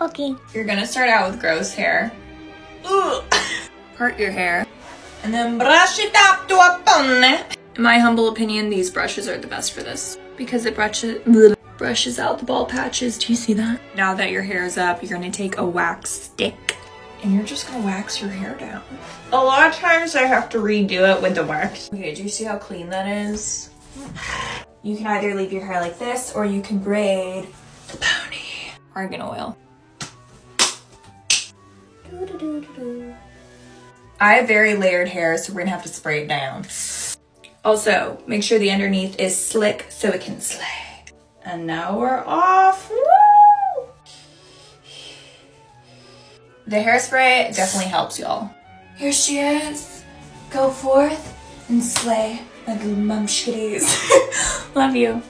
Okay. You're gonna start out with gross hair. Ugh. Part your hair. And then brush it up to a bun. In my humble opinion, these brushes are the best for this because it brushes brushes out the bald patches. Do you see that? Now that your hair is up, you're gonna take a wax stick and you're just gonna wax your hair down. A lot of times I have to redo it with the wax. Okay, do you see how clean that is? You can either leave your hair like this or you can braid the pony. Argan oil. I have very layered hair, so we're gonna have to spray it down. Also, make sure the underneath is slick so it can slay. And now we're off. Woo! The hairspray definitely helps y'all. Here she is. Go forth and slay my little mumshkitties. Love you.